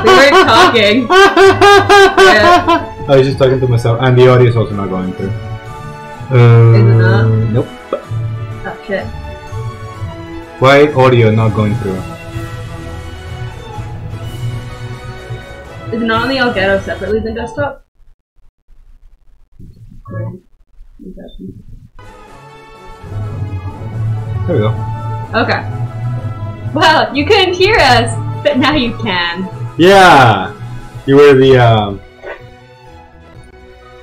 We weren't talking. I was just talking to myself, and the audio is also not going through. Uh, Is it? Nope. Oh shit. Why audio not going through? Is it not on the Elgato separately than desktop? There we go. Okay. Well, you couldn't hear us, but now you can. Yeah, you were the um,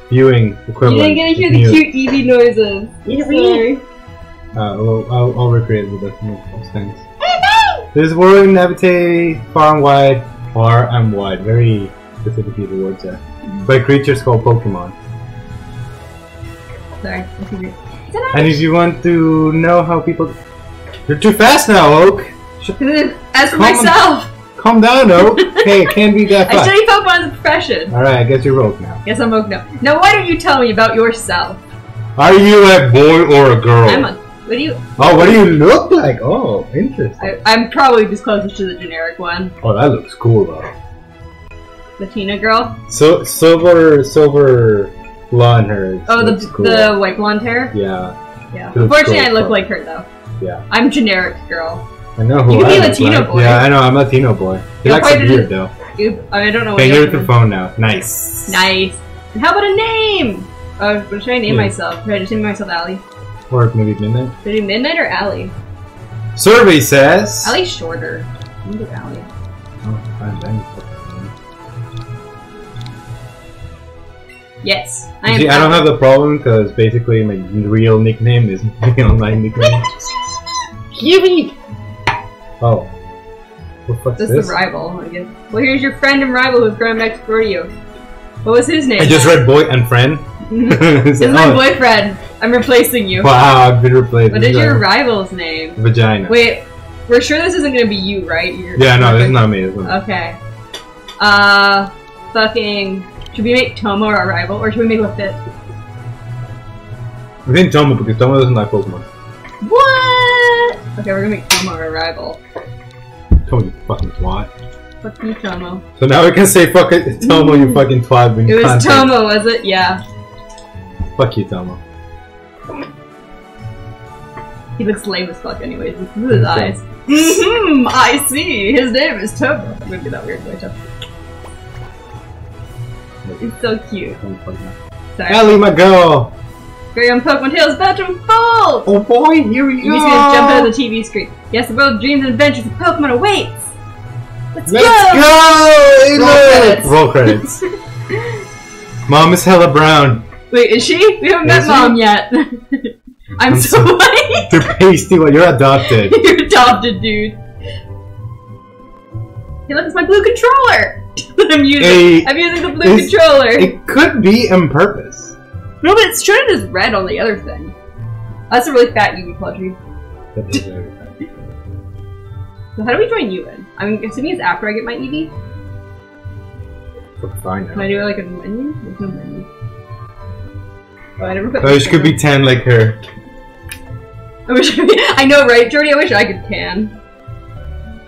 viewing You didn't get to hear the Mute. cute Eevee noises. Sorry. Uh, well, I'll, I'll recreate with those things. This world navigate far and wide, far and wide. Very specifically the words there. By creatures called Pokemon. Sorry. I And if you want to know how people, you're too fast now, Oak. Shut- As for Come on. myself, Calm down, Oak. hey, it can't be that I fast. study Pokemon as a profession. All right, I guess you're Oak now. Guess I'm Oak now. Now, why don't you tell me about yourself? Are you a boy or a girl? I'm a. What do you? Oh, what do you look like? Oh, interesting. I, I'm probably just closest to the generic one. Oh, that looks cool though. Latina girl. So silver, silver blonde hair. Oh, the cool. the white blonde hair. Yeah, Yeah. Unfortunately, cool, I look cool. like her though. yeah. I'm generic girl. I know who You could I be Latino like. boy. Yeah, I know. I'm Latino boy. He likes probably beard though. You, I don't know. what Can you with the phone now. Nice. Nice. And how about a name? Uh, what should I name Yeah. myself? Should I just name myself Allie? Or maybe midnight. Should I do Midnight or Allie? Survey says. Allie's shorter. I'm gonna do Allie. Oh, fine, then. Yes. I am. See, I don't have the problem because basically my real nickname is my online nickname. Gibby! Oh. The This this? is a rival, I guess. Well, here's your friend and rival who's grown next door to you. What was his name? I just read boy and friend. this is my Oh, boyfriend. I'm replacing you. Wow, I've been replaced. What is your rival's name? vagina? Wait, we're sure this isn't gonna be you, right? You're Yeah, no, this is not me. Is not. Okay. Uh, fucking. Should we make Tomo our rival, or should we make Laffit? I think Tomo because Tomo doesn't like Pokemon. What? Okay, we're gonna make Tomo our rival. Tomo, you fucking twat. Fuck you, Tomo. So now we can say fuck it, Tomo, you fucking twat. When It you was Tomo, was it? Yeah. Fuck you, Tomo. He looks lame as fuck, anyways. Look at his eyes. Mm-hmm. I see. His name is Tomo. I'm gonna do that weird voice. It's so cute. Sorry. Ellie, my girl. Very on Pokemon Tales Battle Unfold! Oh boy, here we You just gonna jump out of the TV screen. Yes, the world of dreams and adventures of Pokemon awaits! Let's, go! Let's go! go! Roll Roll credits. Mom is hella brown. Wait, is she? We haven't met she? mom yet. I'm, I'm so so- white. They're pasty. Well, you're adopted. You're adopted, dude. Hey, look, it's my blue controller! I'm using Hey, I'm using the blue controller. It could be on purpose. No, but it's showing as red on the other thing. That's a really fat Eevee plushie. That is very bad. So how do we join you in? I'm assuming it's after I get my Eevee. Fuck, Fine Can I do like a menu? There's no menu. Oh, I never put. Oh, she could be tan like her. I wish. I know, right, Jordy? I wish I could can.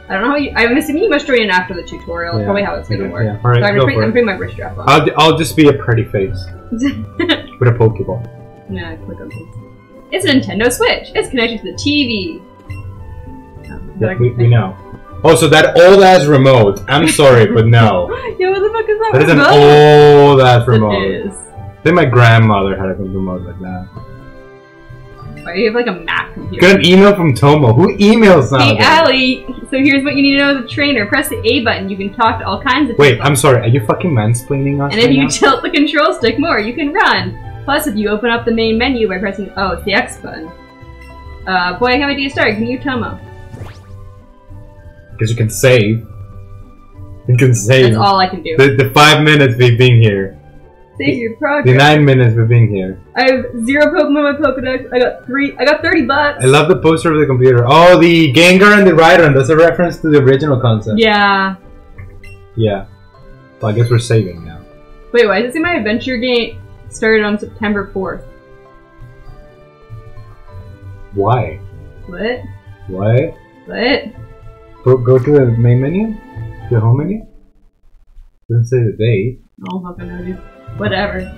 I don't know how you. I'm assuming you must join in after the tutorial. That's Yeah. probably how it's gonna Yeah, work. yeah. Alright, so I'm, go putting, for I'm it. putting my wrist strap on. I'll, I'll just be a pretty face with a Pokeball. yeah, click on this. It's a Nintendo Switch. It's connected to the TV. Oh, Yeah, we, we know. Oh, so that old ass remote. I'm sorry, but no. Yo, what the fuck is that? That is an remote? old ass remote. is. I think my grandmother had a remote like that. You have like a Mac computer. Got an email from Tomo. Who emails Hey, nowadays? Allie, so here's what you need to know as a trainer. Press the A button. You can talk to all kinds of Wait, people. I'm sorry. Are you fucking mansplaining us And if right you now? tilt the control stick more, you can run. Plus, if you open up the main menu by pressing, oh, it's the X button. Uh, boy, how do you start? Can you Tomo? Because you can save. You can save. That's all I can do. The, the five minutes we've been here. Save your The progress. nine minutes we've been here. I have zero Pokemon in my Pokedex. I got three. I got thirty bucks. I love the poster of the computer. Oh, the Gengar and the Rhydon. That's a reference to the original concept. Yeah. Yeah. Well, I guess we're saving now. Wait, why does it say my adventure game started on September fourth? Why? What? What? What? Go, go to the main menu? The home menu? Doesn't say the date. Oh, fucking know, dude. Whatever.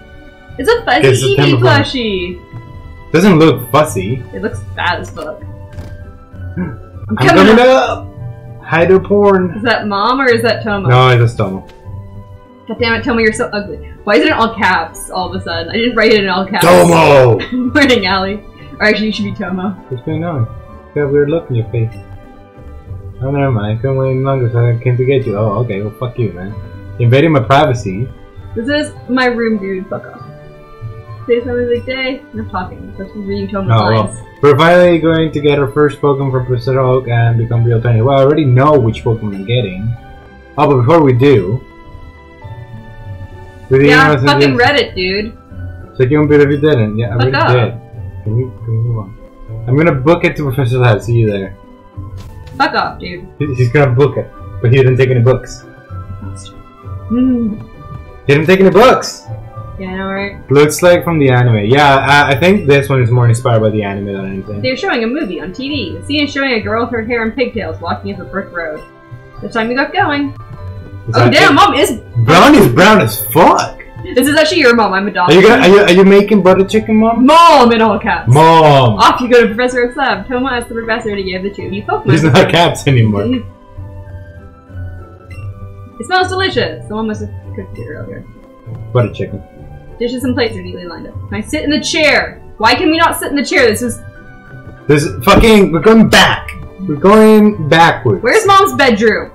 It's a fuzzy It's a Eevee plushie. Doesn't look fussy. It looks fat as fuck. I'm I'm coming, up. Hydro porn. Is that mom or is that Tomo? No, it's just Tomo. God damn it, Tomo, you're so ugly. Why is it in all caps all of a sudden? I didn't write it in all caps. Tomo! Morning, Allie. Or actually, you should be Tomo. What's going on? You got a weird look in your face. Oh, never mind. I couldn't wait any longer, so I came to get you. Oh, okay. Well, fuck you, man. You invaded my privacy. This is my room, dude. Fuck off. Today's my music day. I'm talking. So she's reading Tomo's Oh, lines. well. We're finally going to get our first Pokemon from Professor Oak and become real tiny. Well, I already know which Pokemon I'm getting. Oh, but before we do... the Yeah, and fucking this- Reddit, dude. So you can believe you didn't. Yeah, I Fuck really up. did. Can we, can we move on? I'm gonna book it to Professor Lab. See you there. Fuck off, dude. He's gonna book it, but he didn't take any books. Mm. Didn't take any books. Yeah, I know, right? Looks like from the anime. Yeah, I, I think this one is more inspired by the anime than anything. They're showing a movie on TV. The scene is showing a girl with her hair in pigtails walking up a brick road. It's time we got going. Is Oh damn, mom is. Brown is brown as fuck. This is actually your mom. I'm Are adopted. you gonna? Are you, are you making butter chicken, mom? Mom in all caps. Mom. Off you go to Professor Oak's lab. Tomo asked the professor to give the two of you Pokemon. He's not cats anymore. It smells delicious. Someone must have cooked it earlier. Butter chicken. Dishes and plates are neatly lined up. Can I sit in the chair? Why can we not sit in the chair? This is. This is fucking. We're going back. We're going backwards. Where's mom's bedroom?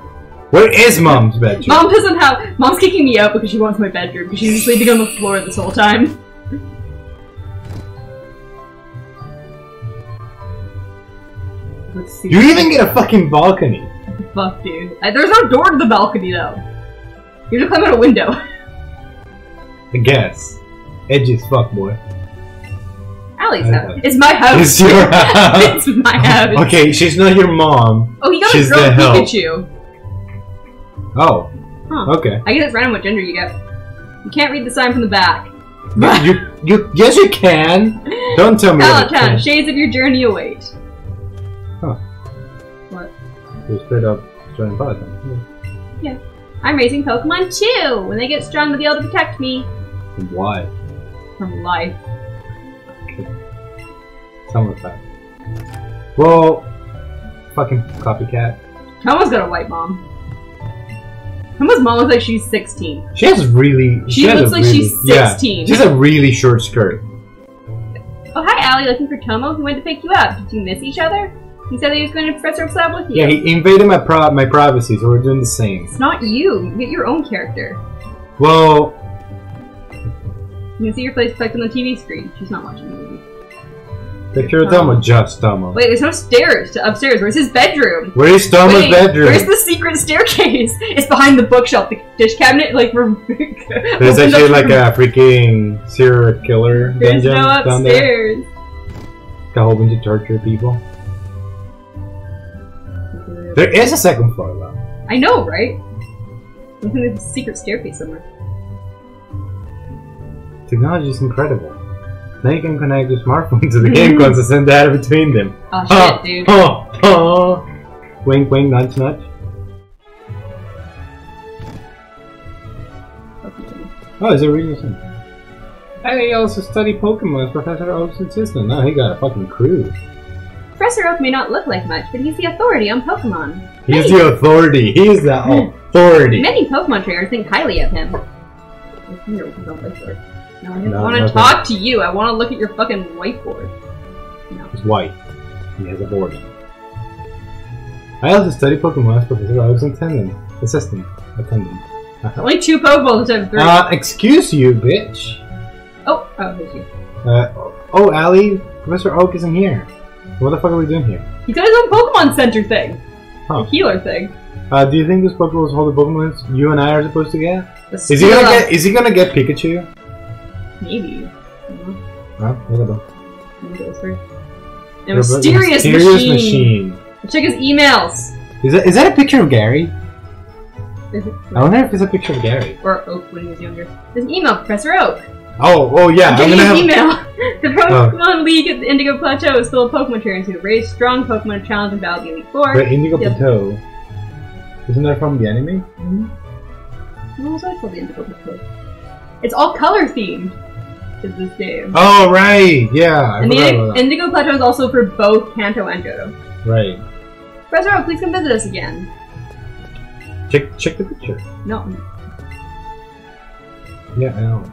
Where is mom's bedroom? Mom doesn't have. Mom's kicking me out because she wants my bedroom because she's sleeping on the floor this whole time. Let's see. You even get a fucking balcony. Fuck, dude. Uh, There's no door to the balcony though. You to climb out a window. I guess. Edgy as fuck, boy. Allie's house. It's my house. It's your house. it's my house. Okay, she's not your mom. Oh, he got She's a girl. Pikachu. Oh. Huh. Okay. I guess it's random what gender you get. You can't read the sign from the back. you, you, yes, you can. Don't tell me. Pallet Town, is. shades of your journey await. Huh. What? You're straight up joining Pallet Town. I'm raising Pokemon too. When they get strong, they'll be able to protect me Why? from life. Some of that. Well, fucking copycat. Tomo's got a white mom. Tomo's mom looks like she's 16. She has really. She has looks like really, she's Yeah, 16. she has a really short skirt. Oh, hi, Allie. Looking for Tomo? He went to pick you up. Did you miss each other? He said that he was going to Professor Oak's lab with you. Yeah, he invaded my pro- my privacy, so we're doing the same. It's not you. You get your own character. Well, You can see your face reflected on the TV screen. She's not watching the movie. picture of Tomo, just Tomo. Wait, there's no stairs to upstairs. Where's his bedroom? Where is Tomo's Wait, bedroom? Where's the secret staircase? It's behind the bookshelf, the dish cabinet, like we're. There's actually like a freaking serial killer There's dungeon no down there. upstairs. A whole bunch of torture people. There is a second floor though. I know, right? There's a secret staircase somewhere. Technology is incredible. Now you can connect your smartphone to the game console and send data between them. Oh shit, Oh, dude. oh, oh. Wink, wink, nudge, nudge. Oh, is it really something? I also study Pokemon as Professor Oak's assistant. Now he got a fucking crew. Professor Oak may not look like much, but he's the authority on Pokemon. He's the authority. He's the authority. Many Pokemon trainers think highly of him. My finger was on the whiteboard. No, I didn't No, want to talk to you. I want to look at your fucking whiteboard. No. He's white. He has a board. I also study Pokemon as Professor Oak's attendant. Assistant. Attendant. Only two Pokeballs of three. Uh, excuse you, bitch. oh, oh, there's you. Uh, oh, Allie, Professor Oak isn't here. What the fuck are we doing here? He's got his own Pokemon Center thing. Huh. The healer thing. Uh, do you think this Pokeball is all the Pokemon you and I are supposed to get? Is he gonna get? Is he gonna get Pikachu? Maybe. I don't. Huh? I don't know. Maybe it A mysterious, mysterious machine. machine. Check his emails. Is that is that a picture of Gary? I wonder if it's a picture of Gary. Or Oak when he was younger. There's an email, Professor Oak. Oh, oh yeah. I'm Getting gonna his have. email. The uh. Pokemon League at the Indigo Plateau is full of Pokemon trainers who raised strong Pokemon challenge and battle the Elite Four. Wait, Indigo Yep. Plateau. Isn't that from the anime? Mm-hmm. What was I called the Indigo Plateau? It's all color themed. Is this game? Oh right, yeah. I and the. Indigo Plateau is also for both Kanto and Johto. Right. Professor please come visit us again. Check check the picture. No. Yeah, I know.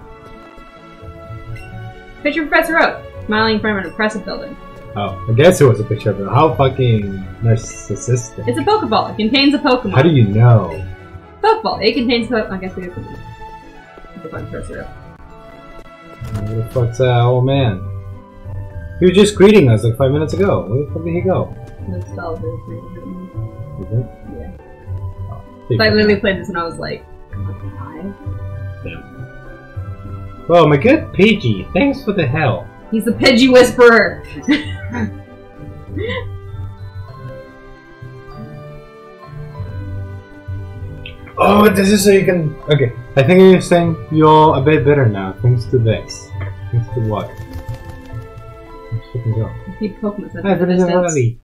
Picture of Professor Oak, smiling in front of an impressive building. Oh, I guess it was a picture of it. How fucking narcissistic. It's a Pokeball. It contains a Pokemon. How do you know? Pokeball. It contains po- I guess we have to find Professor Oak. Where the fuck's that old man? He was just greeting us like five minutes ago. Where the fuck did he go? You think? Yeah. Oh, So I literally played this when I was like five. Oh, my good Pidgey. Thanks for the help. He's the Pidgey Whisperer. Oh, this is so you can. Okay, I think you're saying you're a bit better now, thanks to this. Thanks to what? Let's fucking go. Keep Pokemon at a but distance.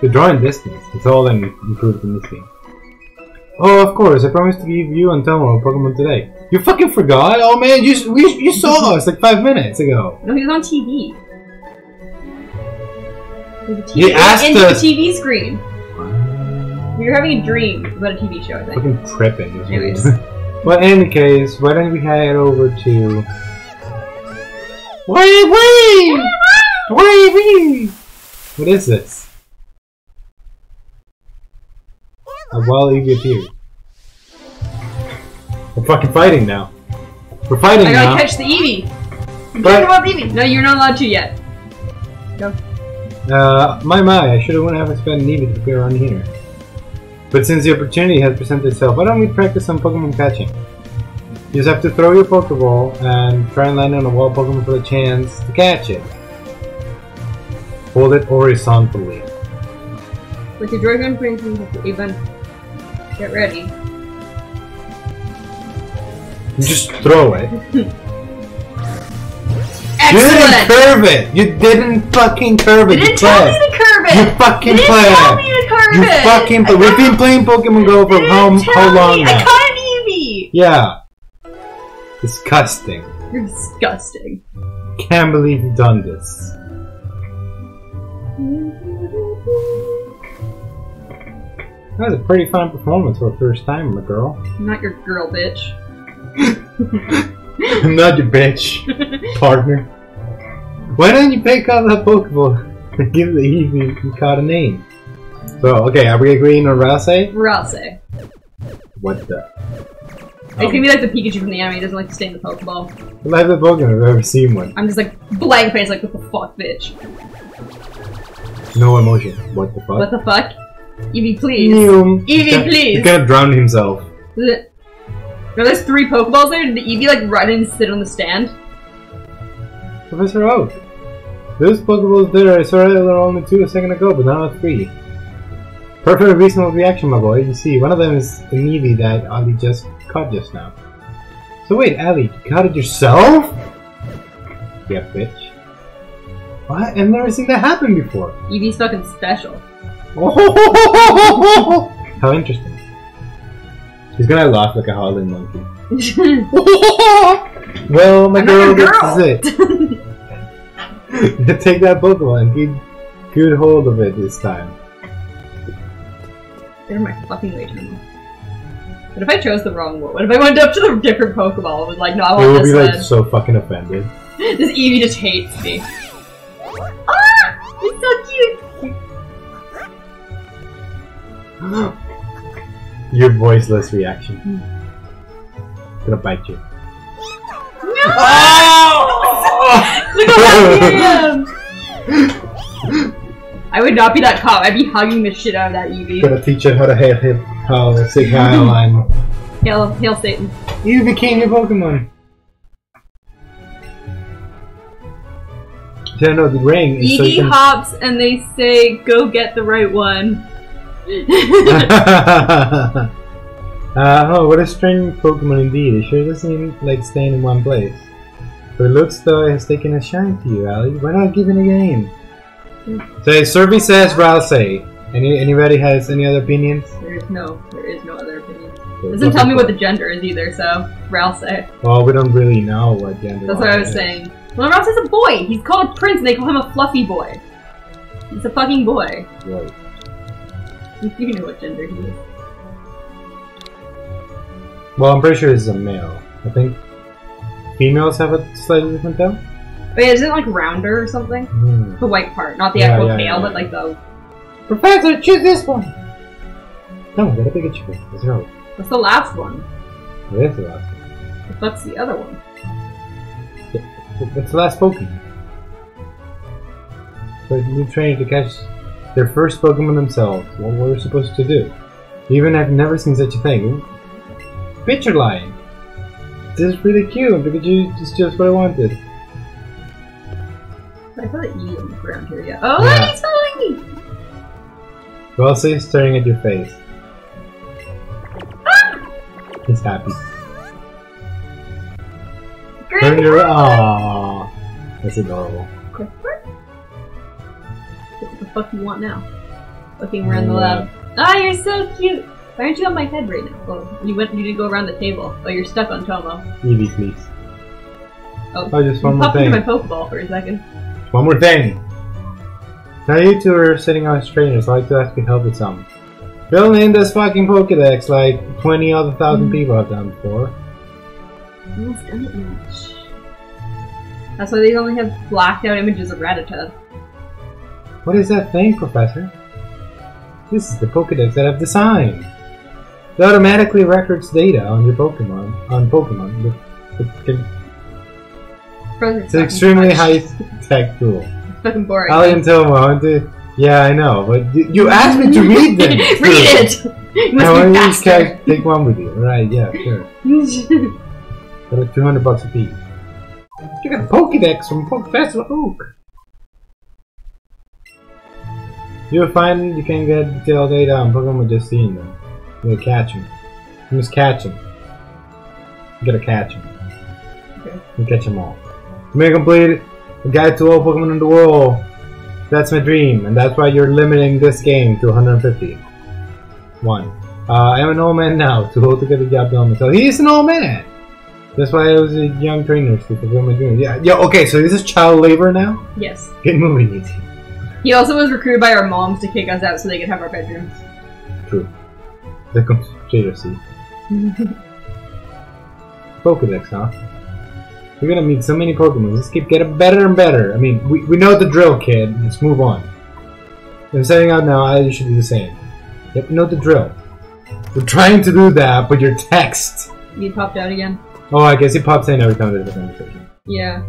The drawing distance. It's all I'm improved in this game. Oh, of course. I promised to give you and Tomo a Pokemon today. You fucking forgot? Oh man, you we, you saw us like five minutes ago. No, he was on TV. There's a TV He asked into the TV screen. We were having a dream about a TV show, I think. Fucking tripping. Anyways. well, in any case, why don't we head over to? Wait, wait, wait, wait. What is this? A wild Eevee appeared. We're fucking fighting now. We're fighting now. I gotta now. catch the Eevee. I'm But- talking about Eevee. No, you're not allowed to yet. Uh, my my, I should have went have to spend an Eevee to appear around here. But since the opportunity has presented itself, why don't we practice some Pokemon catching? You just have to throw your Pokeball and try and land on a wild Pokemon for the chance to catch it. Hold it horizontally. With your Dragon Prince, you have to even get ready. You just throw it. You didn't curve it! You didn't fucking curve it! You You didn't tell me to curve it! You fucking You didn't tell me to curve You it! fucking play. We've been playing Pokemon Go You for how, how long me. now? I caught an Eevee! Yeah. Disgusting. You're disgusting. Can't believe you've done this. That was a pretty fine performance for a first time, my girl. Not your girl, bitch. I'm not your bitch, partner. Why don't you pick up that Pokeball give the Eevee you caught a name? So, okay, are we agreeing on Ralsei? Ralsei. What the? It's gonna be like the Pikachu from the anime. He doesn't like to stay in the Pokeball. The live Pokemon I've ever seen one. I'm just like blank face, like what the fuck, bitch? No emotion. What the fuck? What the fuck? Eevee, please. Eevee, please. He's gonna drown himself. No, there's three Pokeballs there. Did the Eevee like run and sit on the stand? Professor Oak. Those Pokeballs there, I saw there were only two a second ago, but now three. Perfect reasonable reaction, my boy. You see, one of them is the Eevee that Allie just caught just now. So wait, Allie, you caught it yourself? Yeah, bitch. What? I've never seen that happen before. Eevee's fucking special. Oh, How interesting. She's gonna laugh like a howling monkey. Well, my girl, this girl. is it. Take that Pokemon and keep good hold of it this time. Get my fucking way What if I chose the wrong one? What if I went up to the different Pokeball and was like, no, I want will be like so fucking offended. This Eevee just hates me. Ah! It's so cute! Your voiceless reaction. I'm Gonna bite you. No! Look how happy I am! I would not be that cop. I'd be hugging the shit out of that Eevee. Gonna teach her how to hail him. How to say Kyle and Hail, hail Satan. you became your Pokemon. Yeah, no, the ring is so Eevee you hops and they say, go get the right one. uh, oh, what a strange Pokemon indeed. It sure doesn't like staying in one place. But it looks though it has taken a shine to you, Allie. Why not give it a game? So survey says Ralsei. Any anybody has any other opinions? there is no, there is no other opinion. Doesn't tell me what the gender is either, so Ralsei. Well, we don't really know what gender. That's what I was is. saying. Well, Ralsei's a boy. He's called Prince, and they call him a fluffy boy. He's a fucking boy. Right. You know what gender he is. Well, I'm pretty sure is a male. I think females have a slightly different tail. Wait, isn't it like rounder or something? Hmm. The white part, not the Yeah, actual yeah, tail, yeah. but like the. Professor, choose this one. No, I got a Pikachu. Let's go. What's the last one? What is the last one? That's the other one? What's the last Pokemon? A new trainer to catch their first Pokemon themselves. What were we supposed to do? Even I've never seen such a thing. Picture line. This is really cute. Pikachu is just what I wanted. I an E on the ground here, yeah. Oh, Yeah. he's following me! Ralsei is staring at your face. Ah! He's happy. Turn your Aww. That's adorable. What the fuck you want now? Looking around the lab. Ah, you're so cute! Why aren't you on my head right now? Oh, you went. You didn't go around the table. Oh, you're stuck on Tomo. Eevee, please. Oh, Oh, just you one more popped into my. Pokeball for a second. One more thing. Now you two are sitting on trainers. I'd like to ask you help with something. Fill in this fucking Pokedex like 20 other thousand people have done before. Almost done it much. That's why they only have blacked out images of Rattata. What is that thing, Professor? This is the Pokedex that I've designed. It automatically records data on your Pokemon. On Pokemon. It's an extremely high tech tool. Fucking boring. Allie and Tomo, I to. Yeah, I know, but you- you asked me to read them. Read it! You Now, must why be don't you just faster. take one with you? Right, yeah, sure. For like 200 bucks a piece. You got a Pokedex from Professor Oak. You'll find you can get detailed data on Pokemon just seeing them. You gotta catch them. You must catch them. You gotta catch them. Okay. You catch them all. To make complete a guide to all Pokemon in the world. That's my dream, and that's why you're limiting this game to 150. One. Uh, I'm an old man now, too old to get the job done. So he's an old man. That's why I was a young trainer to fulfill my dream. Yeah, yeah. Okay, so this is child labor now. yes. Get moving, easy. He also was recruited by our moms to kick us out so they could have our bedrooms. True. There comes Trader C. Pokedex, huh? We're gonna meet so many Pokemon. Let's keep getting better and better. I mean, we, we know the drill, kid. Let's move on. I'm setting out now. I should do the same. Yep, know the drill. We're trying to do that, but your text. You popped out again? Oh, I guess he pops in every time there's a conversation. Yeah.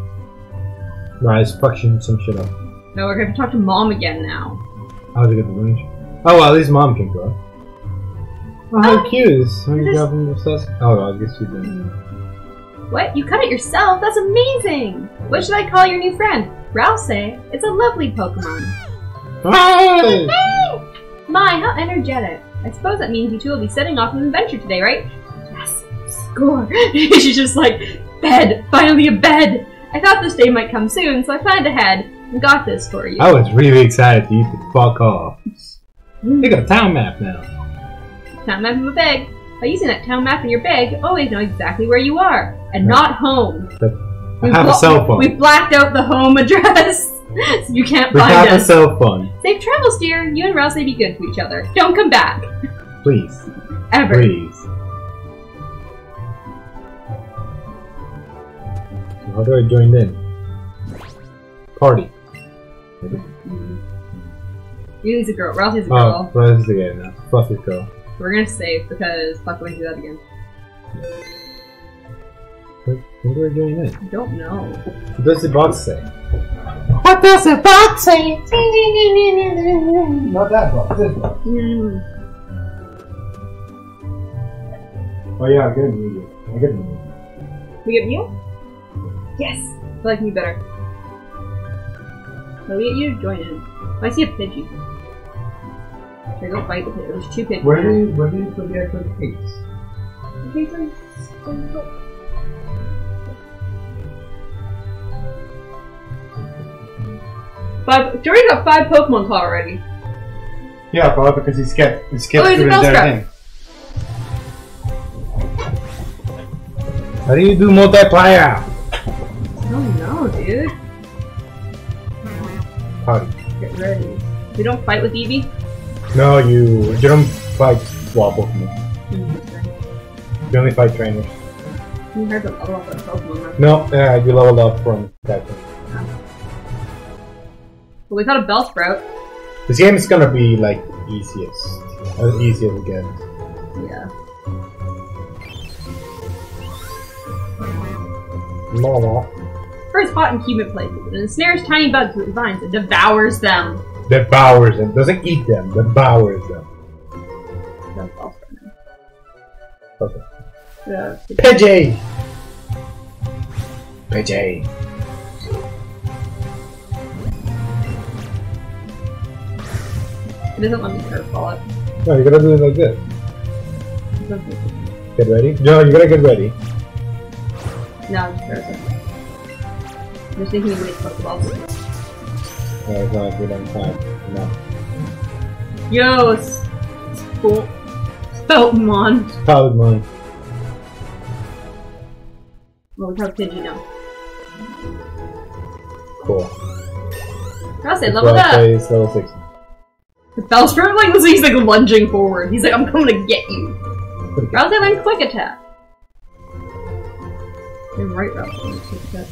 Right, it's fucking some shit up. No, we're gonna talk to mom again now. How's it going, Lynch? Oh, well, at least mom can go. Oh, how Oh, cute is you just- go from the sus- Oh, I guess you didn't. What? You cut it yourself? That's amazing! What should I call your new friend? Ralsei. It's a lovely Pokemon. Hey! My, how energetic. I suppose that means you two will be setting off on an adventure today, right? Yes, score. She's just like, bed, finally a bed. I thought this day might come soon, so I planned ahead got this for you. I was really excited to you to fuck off. Mm. You got a town map now. Town map in my bag. By using that town map in your bag, you always know exactly where you are, and not home. I have a cell phone. We blacked out the home address, so you can't We find have a cell phone. Safe travels, dear. You and Ralsei be good to each other. Don't come back. Please. Ever. Please. So how do I join in? Party. He's a girl. Ralsei's a Oh, girl. well, this is again now. Fluffy girl. We're gonna save because fuck going to do that again. When when do I join in? I don't know. What does the box say? What does the box say? Not that box. This box. Mm. Oh yeah, I get a medium. I get a medium. We get you? Yes! I like me better. So get you to join in. Oh, I see a Pidgey. Should I go fight with it? There's two Pidgeys. Where do you where do you put the actual cakes? Five. Jory got five Pokemon caught already. Yeah, probably because he skipped he skipped Oh, he's through the entire thing. How do you do multiplayer? Oh no, dude. Howdy. Get ready. We don't fight with Eevee. No, you you don't fight Pokemon. Mm-hmm. You only fight trainers. You heard the level up Pokemon. No, uh, you leveled up from that thing. But we got a Bellsprout. This game is gonna be like easiest, as easy as it gets. Yeah. Mama. First hot and humid places, and ensnares tiny bugs with vines and devours them. Devours them. Doesn't eat them. Devours them. That's Bellsprout now. Okay. Yeah. Pidgey. Pidgey. It doesn't let me curveball it. No, you gotta do it like this. Get ready. No, you gotta get ready. No, it just throws it. I'm just thinking of waste Pokeballs. Uh, it's not good on time. No. Yo, it's cool. Speltmon. Solid mine. Well, we have Pidgey now. Cool. That's leveled why I up. say level 60. The Bellsprout, like, he's like lunging forward. He's like, I'm coming to get you. I went quick attack. You're right, Rouse. I went quick attack.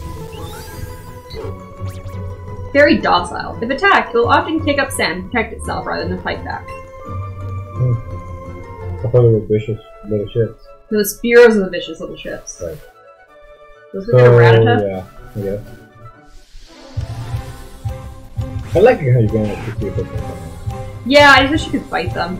Very docile. If attacked, it will often kick up sand and protect itself rather than fight back. Hmm. I thought they were vicious little shits. So the Spearows are the vicious little ships. Right. Those So, are so, Rattata. yeah, I guess. I like how you're going with 50 Pokemon. Yeah, I just wish you could fight them.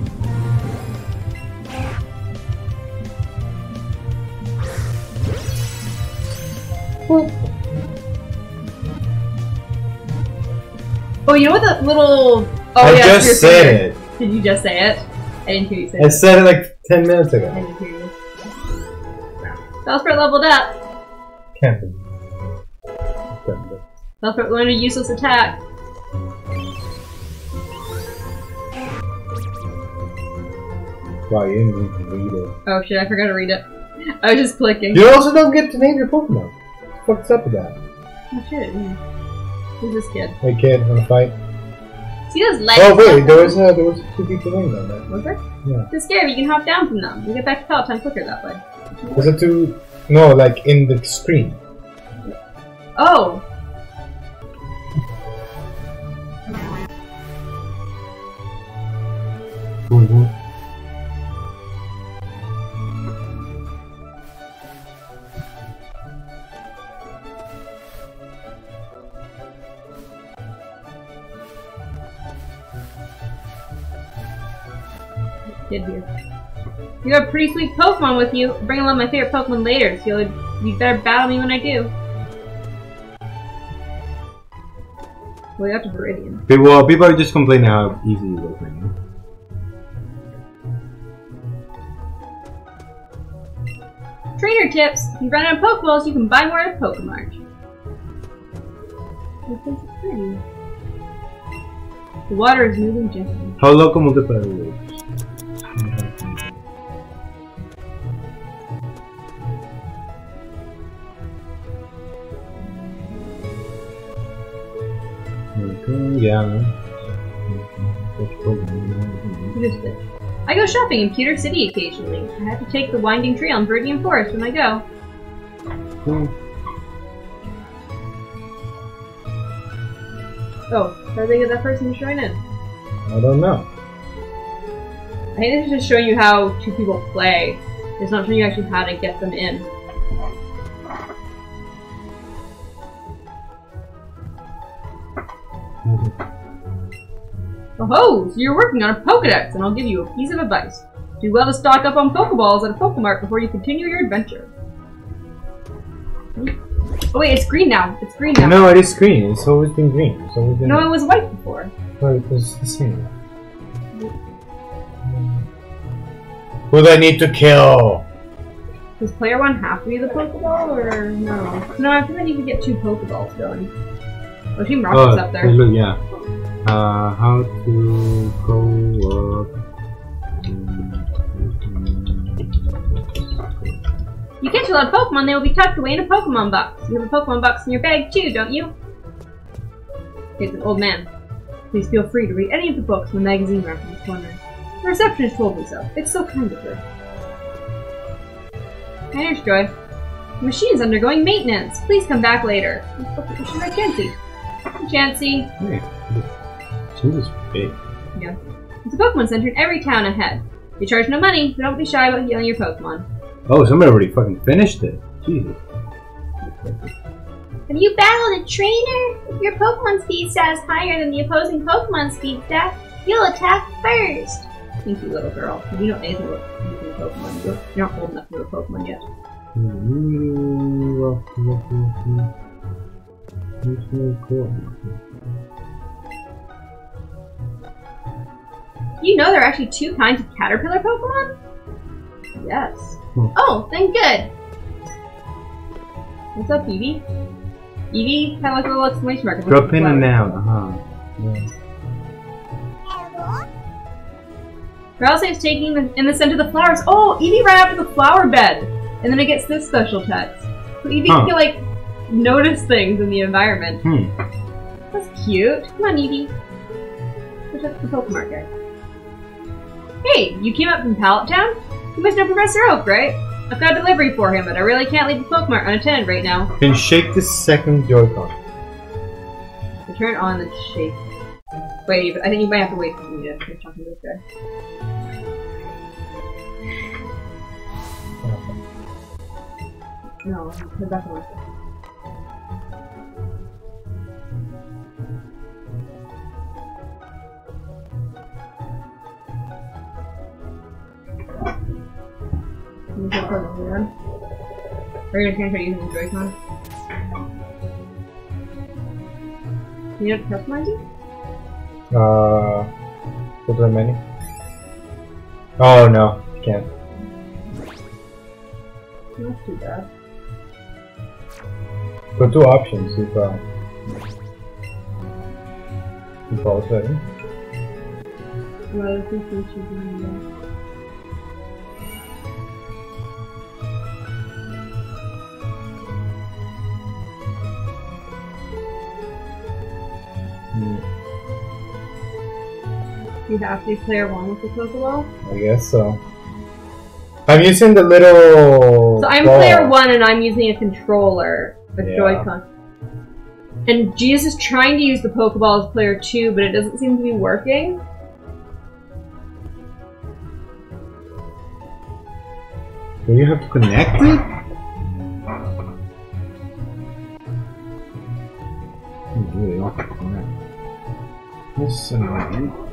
Oh, you know what that little. Oh I yeah, just said finger. it. Did you just say it? I didn't hear you say I it. said it like 10 minutes ago. I didn't hear you. Bellsprout leveled up. Can't be. Can't be. Bellsprout learned a useless attack. Wow, you didn't need to read it. Oh shit, I forgot to read it. I was just clicking. You also don't get to name your Pokemon. What's up with that? Oh shit. mm. Who's this kid? Hey kid, wanna fight? See those legs? Oh wait, there was uh, there was two people waiting on that. Was there? Yeah. It's scary, you can hop down from them. You get back to Pallet Town quicker that way. Was it two? No, like in the screen. Oh! You have a pretty sweet Pokemon with you. Bring along my favorite Pokemon later, so you'll you better battle me when I do. Well, you have to Viridian. People, well, people are just complaining how easy it was right now. Trainer tips! If you run out of Pokeballs, you can buy more at Pokemart. This is pretty. The water is moving gently. How local multiplayer works? Okay, yeah. This. I go shopping in Pewter City occasionally. I have to take the winding trail in Viridian Forest when I go. Oh, how do they get that person to join in? I don't know. I think this is just showing you how two people play. It's not showing you actually how to get them in. Oh, ho, so you're working on a Pokedex, and I'll give you a piece of advice. Do well to stock up on Pokeballs at a Pokemart before you continue your adventure. Oh wait, it's green now. It's green now. No, it is green. It's always been green. It's always been. No, it was white before. Well, it was the same. Who do I need to kill? Does player one have to be the Pokeball, or no? No, I feel like you could get two Pokeballs going. Oh, Team Rocket's oh, up there. look, yeah. Uh, how to go up? You catch a lot of Pokemon, they will be tucked away in a Pokemon box. You have a Pokemon box in your bag too, don't you? It's an old man. Please feel free to read any of the books in the magazine rack in the corner. The receptionist told me so. It's so kind of her. Nurse Joy. The machine's undergoing maintenance. Please come back later. She's like Chansey. Chansey. Hey, big. There's a Pokemon Center in every town ahead. You charge no money, so don't be shy about healing your Pokemon. Oh, somebody already fucking finished it. Jesus. Have you battled a trainer? If your Pokemon speed stat is higher than the opposing Pokemon speed stat, you'll attack first. Thank you, little girl. You don't know anything about Pokemon. You're, not old enough to know Pokemon yet. That's really you know there are actually two kinds of caterpillar Pokemon? Yes. Hmm. Oh, then good. What's up, Eevee? Eevee kind of like a little exclamation mark. Drop in and out, uh-huh. Yeah. Krause is taking the, in the scent of the flowers. Oh, Eevee ran after the flower bed, and then it gets this special text. So Eevee Huh. can like notice things in the environment. Hmm. That's cute. Come on, Eevee. Go check the Pokemon guy. Hey, you came up from Pallet Town? You must know Professor Oak, right? I've got a delivery for him, but I really can't leave the Pokemart unattended right now. Can shake the second Joy-Con. Turn on the shake. Wait, I think you might have to wait for me to finish talking to this guy. No, the back one. Can you go for the one? Are you gonna transfer using the Joy-Con? Can you not customize it? Uh, what do I many? Oh no, can't. Not too bad. Got two options if uh, if all. Well, I think we should do that. You have to be player one with the Pokeball. I guess so. I'm using the little. So I'm ball. player one and I'm using a controller, a Yeah. Joy-Con. And Jezas is trying to use the Pokeball as player two, but it doesn't seem to be working. Do you have to connect it? Really have to connect. That's annoying.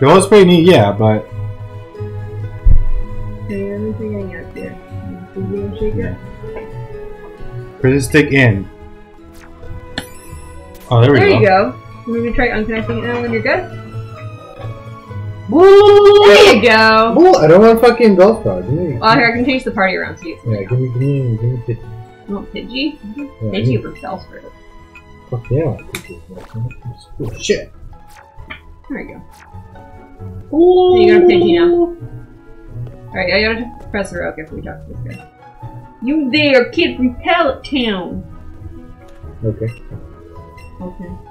It was pretty neat, yeah, but Okay, let me see getting out here. Did you shake it? press the stick in. Oh, there we There go. There you go. I'm try unconnecting it now when you're good. Woo! There you go! Woo! I don't want fucking. Give me. Well, here, I can change the party around so you Yeah, give me, give me, give me. Pidgey. You want Pidgey? Yeah, Pidgey me- over Fuck yeah, I want Pidgey. Oh shit. There you go. So you got a Pidgey now. Alright, I gotta press the rock after we talk to this guy. You there, kid from Pallet Town! Okay. Okay.